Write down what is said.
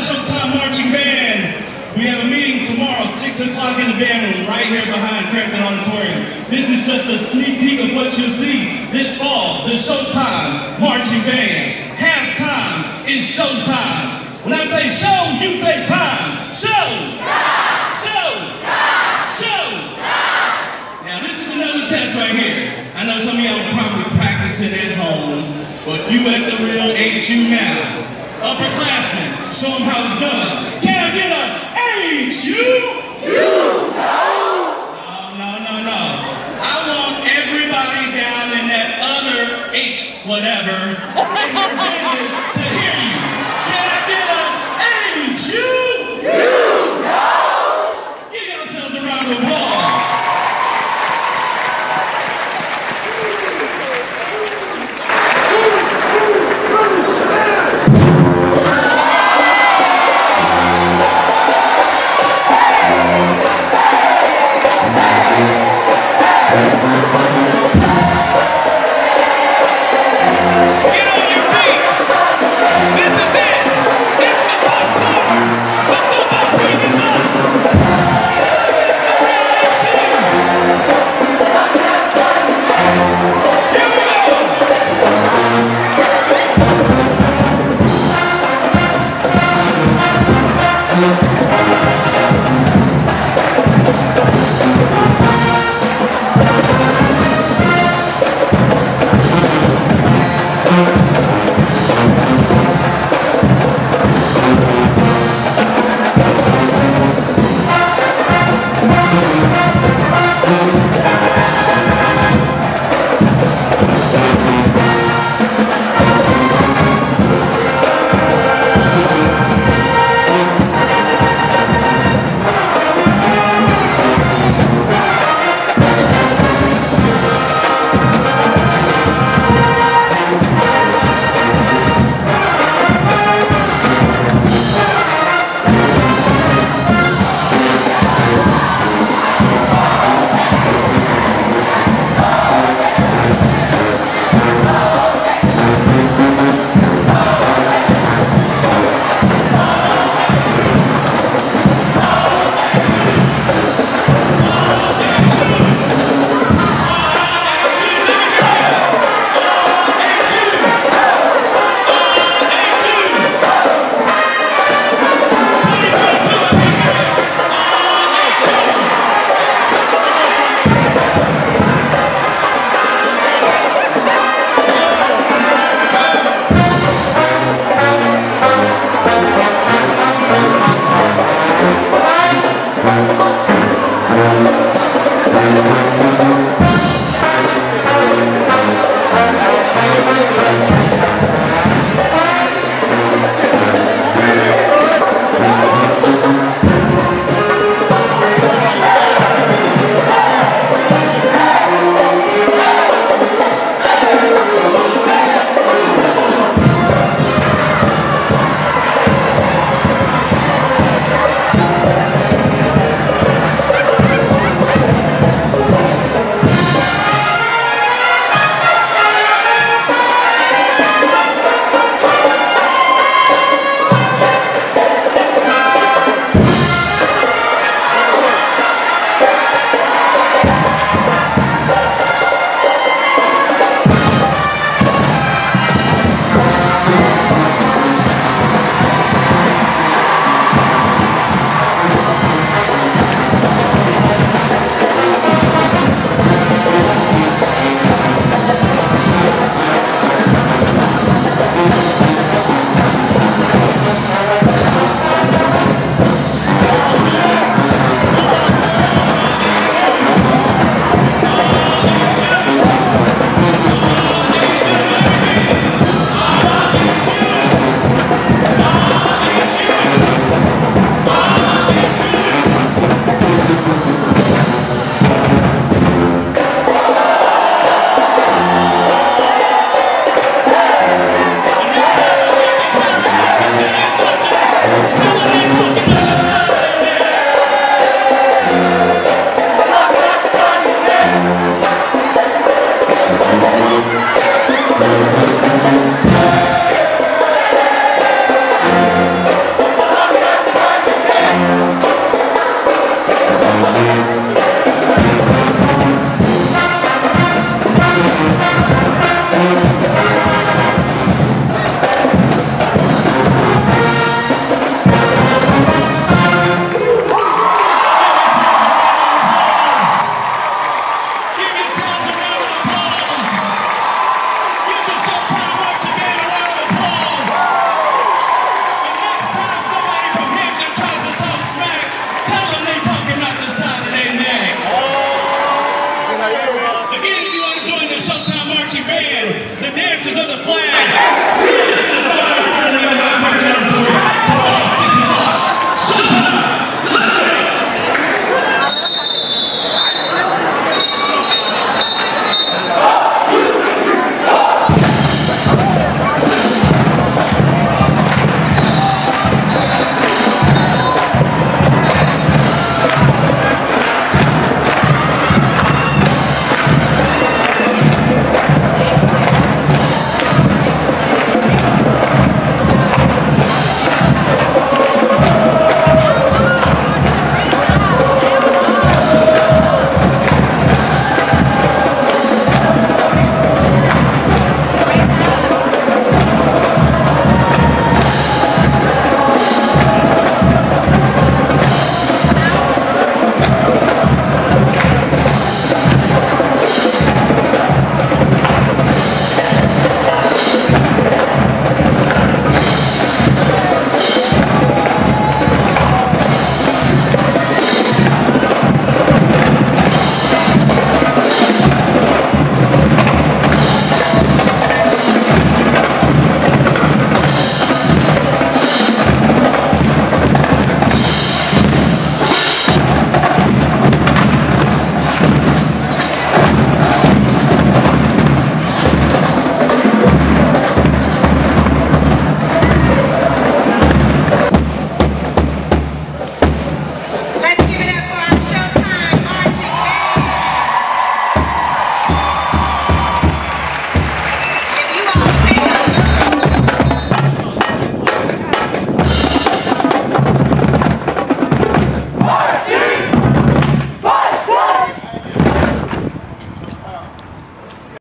Showtime Marching Band. We have a meeting tomorrow, 6 o'clock in the band room, right here behind Crampton Auditorium. This is just a sneak peek of what you'll see this fall, the Showtime Marching Band. Halftime is Showtime. When I say show, you say time. Show! Show! Show! Now this is another test right here. I know some of y'all are probably practicing at home, but you at the real HU now. Upperclassmen, show them how it's done. Can I get a HU? You No, no, no, no. I want everybody down in that other H whatever.